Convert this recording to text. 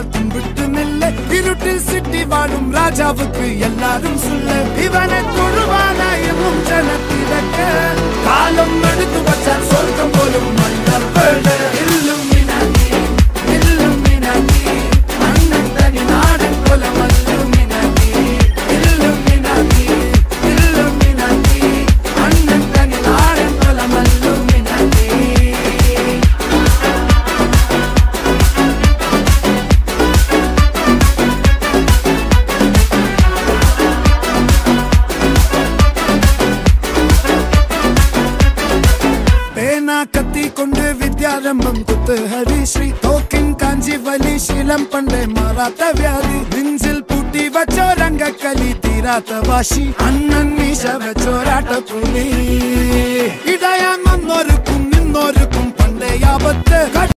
சொன்னால் கும்பிட்டு நில்ல இருட்டில் சிட்டி வாழும் ராஜாவுக்கு எல்லாரும் சொல்ல இவனை தொழுவானா என்னும் ஜனத்திடக்க. காலம் எடுத்து வச்சால் சொர்க்கம் போலும் ಸೇನಾಕತಿ ಕೊಂಡೆ ವಿದ್ಯಾರಂಭಂ ಕುತ್ ಹರಿಶ್ರೀ ತೋಕಿನ್ ಕಾಂಜಿವಲಿ ಶೀಲಂ ಪಂಡೆ ಮಾರಾತ ವ್ಯಾಲಿ ನಿಂಜಿಲ್ ಪುಟಿ ವಚೋ ರಂಗ ಕಲಿ ತೀರಾತ ವಾಶಿ ಅನ್ನನ್ ಮೀಶ ವಚೋ ರಾಟ ಪುಲಿ